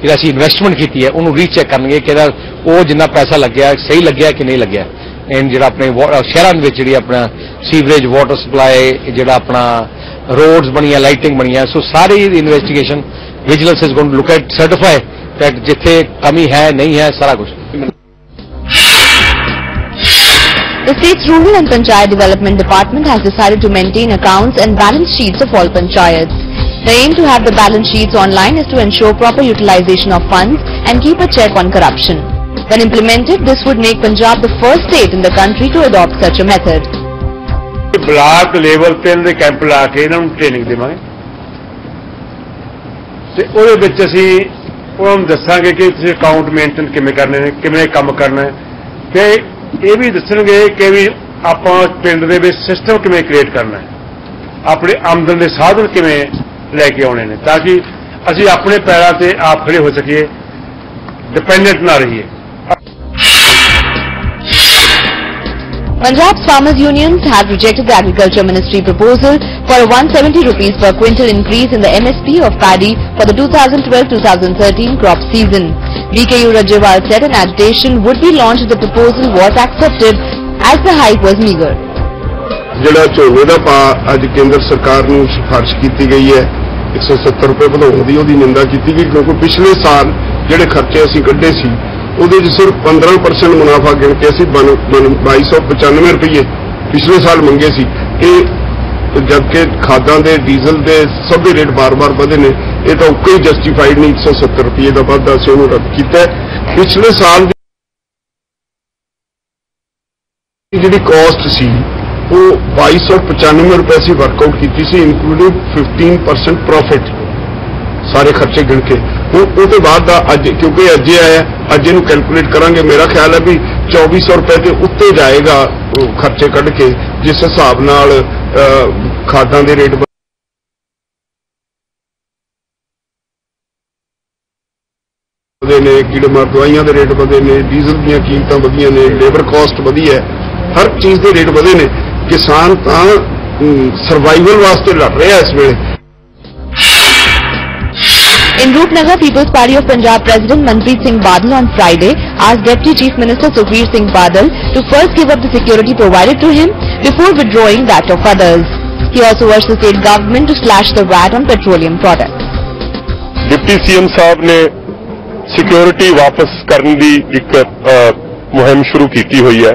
ਜਿਹੜਾ ਅਸੀਂ ਇਨਵੈਸਟਮੈਂਟ ਕੀਤੀ ਹੈ ਉਹਨੂੰ ਰੀਚੈਕ ਕਰਨਗੇ ਕਿ ਇਹਦਾ ਉਹ ਜਿੰਨਾ ਪੈਸਾ ਲੱਗਿਆ ਸਹੀ ਲੱਗਿਆ ਕਿ ਨਹੀਂ ਲੱਗਿਆ ਐਂਡ ਜਿਹੜਾ ਆਪਣੇ ਵਾ- ਸ਼ਹਿਰਾਂ ਦੇ ਵਿੱਚ ਜਿਹੜੀ ਆਪਣਾ ਸੀਵਰੇਜ ਵਾਟਰ ਸਪਲਾਈ ਜਿਹੜਾ ਆਪਣਾ ਰੋਡਸ ਬਣੀਆਂ ਲਾਈਟਿੰਗ ਬਣੀਆਂ ਸੋ ਸਾਰੀ investigation vigilance is going to look at certify that ਜਿੱਥੇ ਕਮੀ ਹੈ ਨਹੀਂ ਹੈ ਸਾਰਾ ਕੁਝ The state's Rural and Panchayat Development Department has decided to maintain accounts and balance sheets of all panchayats. The aim to have the balance sheets online is to ensure proper utilization of funds and keep a check on corruption. When implemented, this would make Punjab the first state in the country to adopt such a method. Block level ਤੇ ਇਹਨਾਂ ਦੇ camp ਲਾ ਕੇ ਇਹਨਾਂ ਨੂੰ training ਦੇਵਾਂਗੇ ਤੇ ਉਹਦੇ ਵਿੱਚ ਅਸੀਂ ਉਹਨਾਂ ਨੂੰ ਦੱਸਾਂਗੇ ਕਿ ਤੁਸੀਂ ਅਕਾਊਂਟ ਮੇਨਟੇਨ ਕਿਵੇਂ ਕਰਨੇ ਨੇ ਕਿਵੇਂ ਕੰਮ ਕਰਨਾ ਹੈ ਤੇ ਇਹ ਵੀ ਦੱਸਣਗੇ ਕਿ ਵੀ ਆਪਾਂ ਪਿੰਡ ਦੇ ਵਿੱਚ ਸਿਸਟਮ ਕਿਵੇਂ ਕ੍ਰੀਏਟ ਕਰਨਾ ਹੈ ਆਪਣੇ ਆਮਦਨ ਦੇ ਸਾਧਨ ਕਿਵੇਂ ਲੈ ਕੇ ਆਉਣੇ ਨੇ ਤਾਂ ਕਿ ਅਸੀਂ ਆਪਣੇ ਪੈਰਾਂ ਤੇ ਆਪ ਖੜੇ ਹੋ ਸਕੀਏ ਡਿਪੈਂਡੈਂਟ ਨਾ ਰਹੀਏ Punjab's farmers unions have rejected the Agriculture Ministry proposal for a 170 rupees per quintal increase in the MSP of paddy for the 2012-2013 crop season. VKU Rajewal said an agitation would be launched if the proposal was accepted as the hike was meagre. ਜਿਹੜਾ ਝੋਨੇ ਦਾ ਭਾਅ ਅੱਜ ਕੇਂਦਰ ਸਰਕਾਰ ਨੂੰ ਸਿਫਾਰਿਸ਼ ਕੀਤੀ ਗਈ ਹੈ 170 ਰੁਪਏ ਵਧਾਉਣ ਦੀ ਉਹਦੀ ਨਿੰਦਾ ਕੀਤੀ ਗਈ ਕਿਉਂਕਿ ਪਿਛਲੇ ਸਾਲ ਜਿਹੜੇ ਖਰਚੇ ਅਸੀਂ ਕੱਢੇ ਸੀ, ਉਹਦੇ 'ਚ ਸਿਰਫ 15% ਮੁਨਾਫਾ ਗਿਣ ਕੇ ਅਸੀਂ 2295 ਰੁਪਏ ਪਿਛਲੇ ਸਾਲ ਮੰਗੇ ਸੀ ਇਹ ਜਦਕਿ ਖਾਦਾਂ ਦੇ, ਡੀਜ਼ਲ ਦੇ ਸਭ ਦੇ ਰੇਟ ਬਾਰ-ਬਾਰ ਵਧੇ ਨੇ, ਇਹ ਤਾਂ ਕੋਈ ਜਸਟੀਫਾਈਡ ਨਹੀਂ 170 ਰੁਪਏ ਦਾ ਵਾਧਾ ਅਸੀਂ ਉਹਨੂੰ ਰੱਦ ਕੀਤਾ ਪਿਛਲੇ ਸਾਲ ਜਿਹੜੀ ਕਾਸਟ ਸੀ ਉਹ 2295 ਰੁਪਏ ਸੀ ਵਰਕਆਊਟ ਕੀਤੀ ਸੀ ਇਨਕਲੂਡਿੰਗ 15% ਪ੍ਰੋਫਿਟ ਸਾਰੇ ਖਰਚੇ ਗਿਣ ਕੇ ਹੁਣ ਤੋਂ ਬਾਅਦ ਦਾ ਅੱਜ ਕਿਉਂਕਿ ਅੱਜ ਇਹ ਆਇਆ ਅੱਜ ਇਹਨੂੰ ਕੈਲਕੂਲੇਟ ਕਰਾਂਗੇ ਮੇਰਾ ਖਿਆਲ ਹੈ ਵੀ 2400 ਰੁਪਏ ਦੇ ਉੱਤੇ ਜਾਏਗਾ ਖਰਚੇ ਕੱਢ ਕੇ ਜਿਸ ਹਿਸਾਬ ਨਾਲ ਖਾਦਾਂ ਦੇ ਰੇਟ ਵਧੇ ਨੇ ਕੀੜੇਮਾਰ ਦਵਾਈਆਂ ਦੇ ਰੇਟ ਵਧੇ ਨੇ ਡੀਜ਼ਲ ਦੀਆਂ ਕੀਮਤਾਂ ਵਧੀਆਂ ਨੇ ਲੇਬਰ ਕਾਸਟ ਵਧੀ ਹੈ ਹਰ ਚੀਜ਼ ਦੇ ਰੇਟ ਵਧੇ ਨੇ ਕਿਸਾਨ ਤਾਂ ਸਰਵਾਈਵਲ ਵਾਸਤੇ ਲੜ ਰਿਹਾ ਇਸ ਵੇਲੇ In Roopnagar, People's Party of Punjab President Manpreet Singh Badal on Friday asked Deputy Chief Minister Sukhbir Singh Badal to first give up the security provided to him before withdrawing that of others. He also urged the state government to slash the VAT on petroleum products. Deputy CM ਸਾਹਿਬ ਨੇ security ਵਾਪਸ ਕਰਨ ਦੀ ਇੱਕ ਅ, ਮੁਹਿੰਮ ਸ਼ੁਰੂ ਕੀਤੀ ਹੋਈ ਹੈ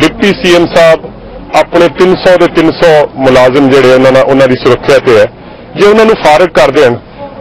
deputy CM ਸਾਹਿਬ ਆਪਣੇ 300 ਦੇ 300 ਮੁਲਾਜ਼ਮ ਜਿਹੜੇ ਉਹਨਾਂ ਨਾਲ ਉਹਨਾਂ ਦੀ ਸੁਰੱਖਿਆ ਤੇ ਹੈ ਜੇ ਉਹਨਾਂ ਨੂੰ ਫਾਰਗ ਕਰ ਦੇਣ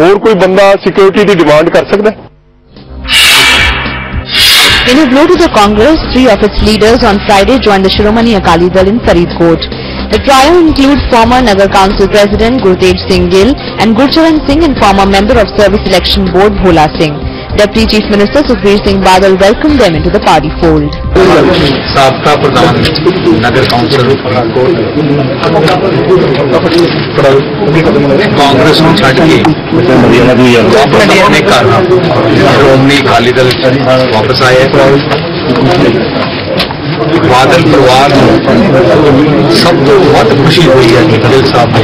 ਹੋਰ ਕੋਈ ਬੰਦਾ ਸਿਕਿਉਰਿਟੀ ਦੀ ਡਿਮਾਂਡ ਕਰ ਸਕਦਾ ਹੈ In a blow to the Congress, three of its leaders on Friday joined the Shiromani Akali Dal in Faridkot. The trio include former Nagar Council President Gurtej Singh Gill and Gurcharan Singh and former member of Service Election Board Bhola Singh. Deputy Chief Minister Sukhbir Singh Badal welcomed them into the party fold. ਸਾਬਕਾ ਪ੍ਰਧਾਨ ਨਗਰ council Congress ਨੂੰ ਛੱਡ ਕੇ ਆਪਣੇ ਆਪਣੇ ਘਰ ਸ਼੍ਰੋਮਣੀ ਅਕਾਲੀ ਦਲ ਵਾਪਸ ਆਏ ਹੈ। ਬਾਦਲ ਪਰਿਵਾਰ ਨੂੰ ਸਭ ਤੋਂ ਵੱਧ ਖੁਸ਼ੀ ਹੋਈ ਹੈ ਕਿ ਗਿੱਲ ਸਾਹਿਬ ਨੇ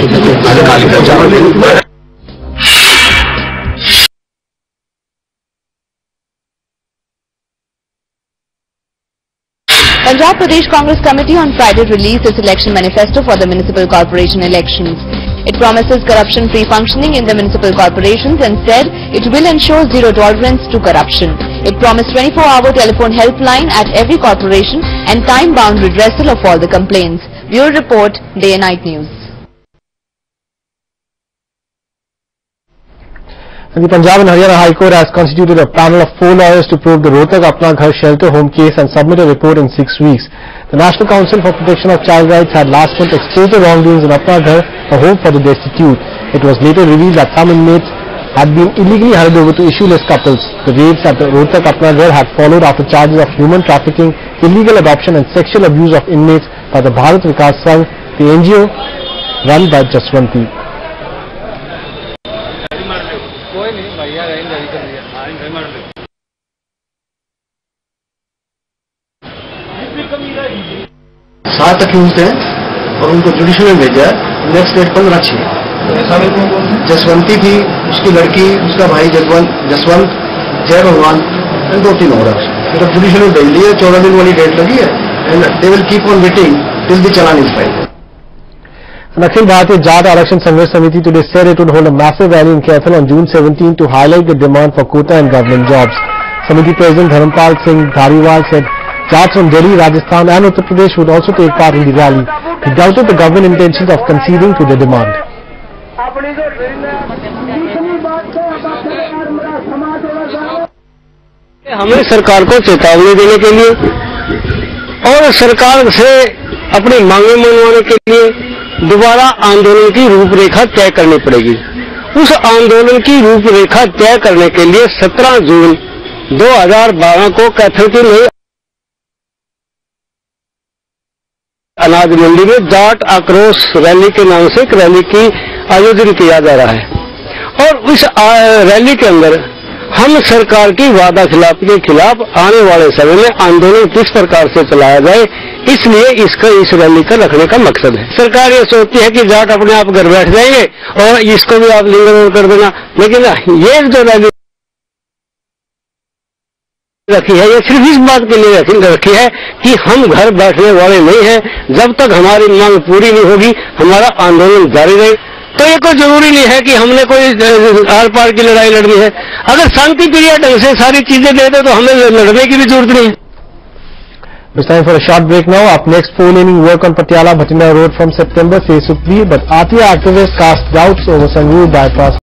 ਅਕਾਲੀ ਦਲ ਚ Punjab Pradesh Congress Committee on Friday released its election manifesto for the municipal corporation elections. It promises corruption-free functioning in the municipal corporations and said it will ensure zero tolerance to corruption. It promised 24-hour telephone helpline at every corporation and time-bound redressal of all the complaints. Bureau Report, Day and Night News. The Punjab and Haryana High Court has constituted a panel of four lawyers to probe the Rohtak Apna Ghar shelter home case and submit a report in six weeks. The National Council for Protection of Child Rights had last month exposed the wrongdoings in Apna Ghar, a home for the destitute. It was later revealed that some inmates had been illegally handed over to issueless couples. The raids at the Rohtak Apna Ghar had followed after charges of human trafficking, illegal adoption and sexual abuse of inmates by the Bharat Vikas Sangh, the NGO run by Jaswanti. सात accused हैं और उनको judicial में भेजा है next date पंद्रह छः जसवंती थी उसकी लड़की उसका भाई जसवंत जसवंत जय भगवान एंड दो तीन और फिर अब जुडिशल में भेज दिया चौदह दिन वाली डेट लगी है and they will keep on waiting till the challan is file And Akhil Bharatiya Jat Election Sangharsh Samiti today said it would hold a massive rally in Kaithal on June 17 to highlight the demand for quota and government jobs. Samiti President Dharampal Singh Dhariwal said Jats from Delhi, Rajasthan and Uttar Pradesh would also take part in the rally. He doubted the government intentions of conceding to the demand. हमें सरकार को चेतावनी देने के लिए और सरकार से अपनी मांगे मनवाने के लिए दोबारा आंदोलन की रूपरेखा तय करनी पड़ेगी उस आंदोलन की रूपरेखा तय करने के लिए 17 जून 2012 को कैथल की नई अनाज मंडी में जाट आक्रोश रैली के नाम से एक रैली की आयोजन किया जा रहा है। और उस रैली के अंदर हम सरकार की वादा खिलाफ, के खिलाफ आने वाले समय में आंदोलन किस प्रकार से चलाया जाए, इसलिए इसका, इस रैली का रखने का मकसद है। सरकार ये सोचती है कि जाट अपने आप घर बैठ जाएँगे और इसको भी आप लिंग कर देना। लेकिन ये जो रैली रखी है ये सिर्फ़ इस बात के लिए रखी है कि हम घर बैठने वाले नहीं हैं जब तक हमारी मांग पूरी नहीं होगी हमारा आंदोलन जारी रहे तो ये कोई ज़रूरी नहीं है कि हमने कोई आर पार की लड़ाई लड़नी है अगर शांति प्रिय ढंग से सारी चीज़ें दे दे तो हमें लड़ने की भी ज़रूरत नहीं है It's time for a short break now. Up next, four-laning work on Patiala Bhatinda Road from September face with me, but RTI activists cast doubts over Sangrur bypass